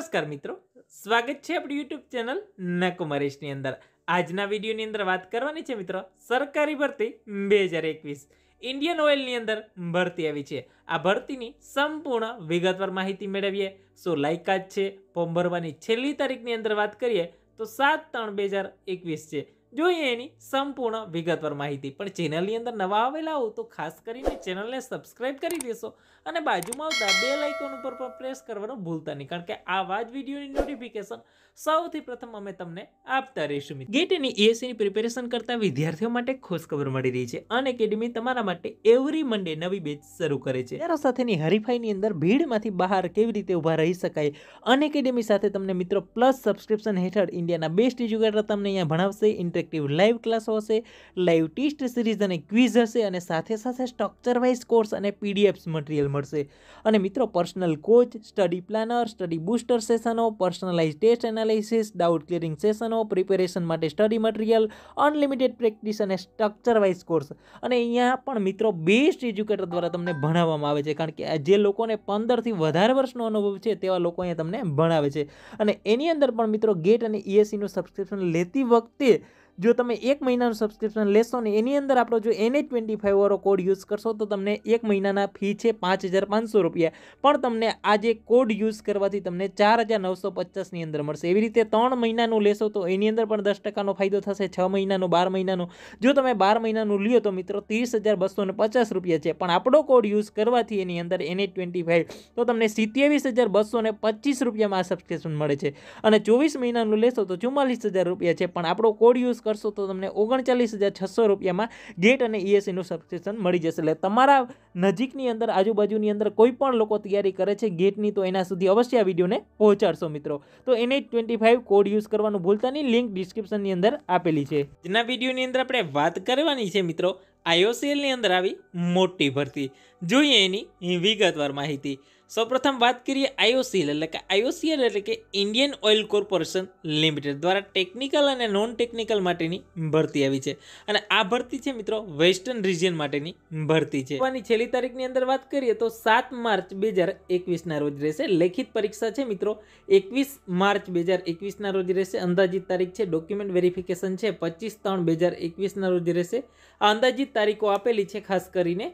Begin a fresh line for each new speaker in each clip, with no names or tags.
નમસ્કાર મિત્રો. સ્વાગત છે આપણી યુટ્યુબ ચેનલ નકુમરેશની અંદર. આજના વિડીયોની અંદર વાત કરવાની છે મિત્રો, સરકારી ભરતી બે હજાર એકવીસ. ઇન્ડિયન ઓઇલની અંદર ભરતી આવી છે. આ ભરતીની સંપૂર્ણ વિગતવાર માહિતી મેળવીએ. શું લાયકાત છે, ફોર્મ ભરવાની છેલ્લી તારીખની અંદર વાત કરીએ, તો સાત ત્રણ બે હજાર એકવીસ છે. જોઈએ એની સંપૂર્ણ વિગતવાર માહિતી. પણ ચેનલની અંદર નવા આવેલા હો તો ખાસ કરીને ચેનલને સબસ્ક્રાઇબ કરી દેશો અને બાજુમાં આવતા બે લાઇકોન ઉપર પણ પ્રેસ કરવાનું ભૂલતા નહીં. કારણ કે આવા જ વિડીયોની નોટિફિકેશન સૌથી પ્રથમ અમે તમને આપતા રહીશું ગેટ અને એસીની પ્રિપેરેશન કરતા વિદ્યાર્થીઓ માટે ખુશખબર મળી રહી છે અન એકેડમી તમારા માટે એવરી મંડે નવી બેચ શરૂ કરે છે. તેના સાથેની હરીફાઈની અંદર ભીડમાંથી બહાર કેવી રીતે ઊભા રહી શકાય અન એકેડમી સાથે તમને મિત્રો પ્લસ સબસ્ક્રિપ્શન હેઠળ ઇન્ડિયાના બેસ્ટ એજ્યુકેટર તમને અહીંયા ભણાવશે. ઇન્ટરેક્ટિવ લાઈવ ક્લાસો હશે લાઈવ ટેસ્ટ સિરીઝ અને ક્વિઝ હશે અને સાથે સાથે સ્ટ્રક્ચર વાઇઝ કોર્સ અને પીડીએફ્સ મટીરિયલ મળશે. અને મિત્રો personal coach study planner study booster સેશનો personalise test analysis doubt clearing સેશનો preparation માટે સ્ટડી મટીરિયલ અનલિમિટેડ પ્રેક્ટિસ અને સ્ટ્રક્ચર વાઇઝ કોર્સ અને અહીંયા પણ મિત્રો બેસ્ટ એજ્યુકેટર દ્વારા તમને ભણાવવામાં આવે છે. કારણ કે જે લોકોને પંદરથી વધારે વર્ષનો અનુભવ છે, તેવા લોકો અહીંયા તમને ભણાવે છે. અને એની અંદર પણ મિત્રો ગેટ અને ઈએસસીનું સબસ્ક્રિપ્શન લેતી વખતે જો તમે એક મહિનાનું સબસ્ક્રિપ્શન લેશો ને એની અંદર આપણો જો એને ટ્વેન્ટી ફાઈવ વાળો કોડ યુઝ કરશો, તો તમને એક મહિનાના ફી છે પાંચ હજાર પાંચસો રૂપિયા. પણ તમને આ જે કોડ યુઝ કરવાથી તમને ચાર હજાર નવસો પચાસની અંદર મળશે. એવી રીતે ત્રણ મહિનાનું લેશો તો એની અંદર પણ દસ ટકાનો ફાયદો થશે, છ મહિનાનું, બાર મહિનાનું. જો તમે બાર મહિનાનું લ્યો તો મિત્રો ત્રીસ હજાર બસો પચાસ રૂપિયા છે. પણ આપણો કોડ યુઝ કરવાથી એની અંદર એને ટ્વેન્ટી ફાઈવ તો તમને સિત્યાવીસ હજાર બસો પચીસ રૂપિયામાં આ સબસ્ક્રિપ્શન મળે છે. અને ચોવીસ મહિનાનું લેશો તો ચુમ્માલીસ હજાર રૂપિયા છે. પણ આપણો કોડ યુઝ કરશો તો તમને ઓગણચાલીસ હજાર છસો રૂપિયામાં ગેટ અને ઈએસસીનું સબસ્ક્રિપ્શન મળી જશે. એટલે તમારા નજીકની અંદર, આજુબાજુની અંદર કોઈ પણ લોકો તૈયારી કરે છે ગેટની, તો એના સુધી અવશ્ય આ વિડીયોને પહોંચાડશો મિત્રો. તો એને ટ્વેન્ટી ફાઇવ કોડ યુઝ કરવાનું ભૂલતા નહીં, લિંક ડિસ્ક્રિપ્શનની અંદર આપેલી છે. જેના વિડીયોની અંદર આપણે વાત કરવાની છે મિત્રો. આઈઓસીએલની અંદર આવી મોટી ભરતી. જોઈએ એની વિગતવાર માહિતી. સૌપ્રથમ વાત કરીએ આઈઓસીએલ, એટલે કે આઈઓસીએલ એટલે કે ઇન્ડિયન ઓઇલ કોર્પોરેશન લિમિટેડ દ્વારા ટેકનિકલ અને નોન ટેકનિકલ માટેની ભરતી આવી છે. અને આ ભરતી છે મિત્રો વેસ્ટર્ન રિજિયન માટેની ભરતી છે. આની છેલ્લી તારીખની અંદર વાત કરીએ તો સાત માર્ચ બે હજાર એકવીસના રોજ રહેશે. લેખિત પરીક્ષા છે મિત્રો એકવીસ માર્ચ બે હજાર એકવીસના રોજ રહેશે. અંદાજિત તારીખ છે ડોક્યુમેન્ટ વેરિફિકેશન છે, પચીસ ત્રણ બે હજાર એકવીસના રોજ રહેશે. આ અંદાજિત તારીખો આપેલી છે ખાસ કરીને.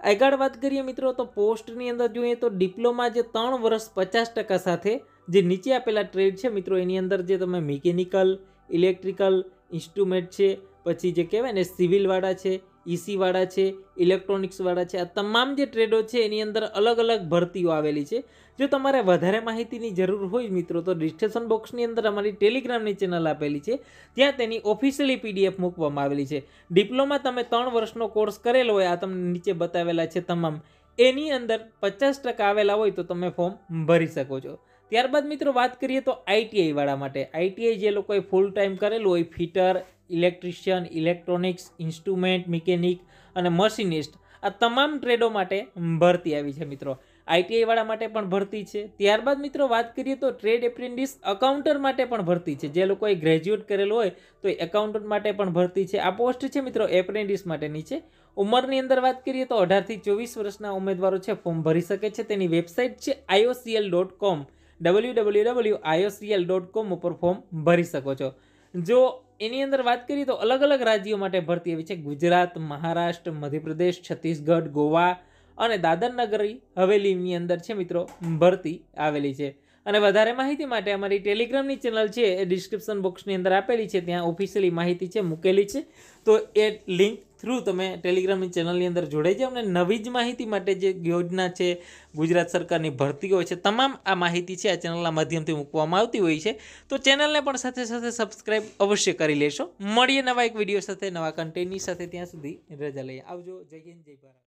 આગળ વાત કરીએ મિત્રો, તો પોસ્ટની અંદર જોઈએ તો ડિપ્લોમા જે ત્રણ વર્ષ પચાસ ટકા સાથે જે નીચે આપેલા ટ્રેડ છે મિત્રો, એની અંદર જે તમે મિકેનિકલ, ઇલેક્ટ્રિકલ ઇન્સ્ટ્રુમેન્ટ છે, પછી જે કહેવાય ને સિવિલવાળા છે ઇસીવાળા છે, ઇલેક્ટ્રોનિક્સવાળા છે, આ તમામ જે ટ્રેડો છે એની અંદર અલગ અલગ ભરતીઓ આવેલી છે. જો તમારે વધારે માહિતીની જરૂર હોય મિત્રો, તો ડિસ્ક્રિપ્શન બોક્સની અંદર અમારી ટેલિગ્રામની ચેનલ આપેલી છે. ત્યાં તેની ઓફિશિયલી પીડીએફ મૂકવામાં આવેલી છે. ડિપ્લોમા તમે ત્રણ વર્ષનો કોર્સ કરેલો હોય, આ તમને નીચે બતાવેલા છે તમામ. એની અંદર પચાસ ટકા આવેલા હોય તો તમે ફોર્મ ભરી શકો છો. ત્યારબાદ મિત્રો વાત કરીએ તો આઈટીઆઈવાળા માટે. આઈટીઆઈ જે લોકોએ ફૂલ ટાઈમ કરેલું હોય, fitter electrician, electronics, instrument, mechanic અને મશીનિસ્ટ આ તમામ ટ્રેડો માટે ભરતી આવી છે મિત્રો. આઈટીઆઈવાળા માટે પણ ભરતી છે. ત્યારબાદ મિત્રો વાત કરીએ તો ટ્રેડ એપ્રેન્ટિસ અકાઉન્ટર માટે પણ ભરતી છે. જે લોકોએ ગ્રેજ્યુએટ કરેલું હોય તો એ એકાઉન્ટન્ટ માટે પણ ભરતી છે. આ પોસ્ટ છે મિત્રો એપ્રેન્ટિસ માટેની છે ઉંમરની અંદર વાત કરીએ તો અઢારથી ચોવીસ વર્ષના ઉમેદવારો છે. ફોર્મ ભરી શકે છે. તેની વેબસાઇટ છે IOCL dot com. W W W IOCL dot com ઉપર ફોર્મ ભરી શકો છો. જો એની અંદર વાત કરીએ તો અલગ અલગ રાજ્યો માટે ભરતી આવી છે. ગુજરાત, મહારાષ્ટ્ર, મધ્યપ્રદેશ, છત્તીસગઢ, ગોવા અને દાદર નગરી હવેલીની અંદર છે મિત્રો ભરતી આવેલી છે. અને વધારે માહિતી માટે અમારી ટેલિગ્રામની ચેનલ છે, એ ડિસ્ક્રિપ્શન બોક્સની અંદર આપેલી છે, ત્યાં ઓફિશિયલી માહિતી છે, મૂકેલી છે. તો એ લિંક થ્રુ તમે ટેલિગ્રામની ચેનલની અંદર જોડાઈ જાઓ અને નવી જ માહિતી માટે જે યોજના છે, ગુજરાત સરકારની ભરતીઓ છે, તમામ આ માહિતી છે, આ ચેનલના માધ્યમથી મૂકવામાં આવતી હોય છે. તો ચેનલને પણ સાથે સાથે સબસ્ક્રાઈબ અવશ્ય કરી લેશો. મળીએ નવા એક વીડિયો સાથે, નવા કન્ટેન્ટની સાથે, ત્યાં સુધી રજા લઈએ આવજો. જય હિન્દ, જય ભારત.